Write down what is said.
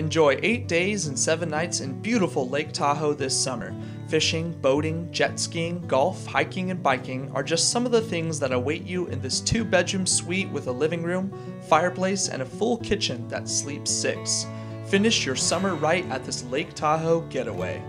Enjoy eight days and seven nights in beautiful Lake Tahoe this summer. Fishing, boating, jet skiing, golf, hiking, and biking are just some of the things that await you in this two bedroom suite with a living room, fireplace, and a full kitchen that sleeps six. Finish your summer right at this Lake Tahoe getaway.